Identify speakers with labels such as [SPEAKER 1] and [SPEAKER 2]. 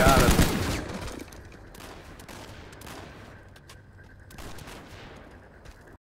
[SPEAKER 1] got him.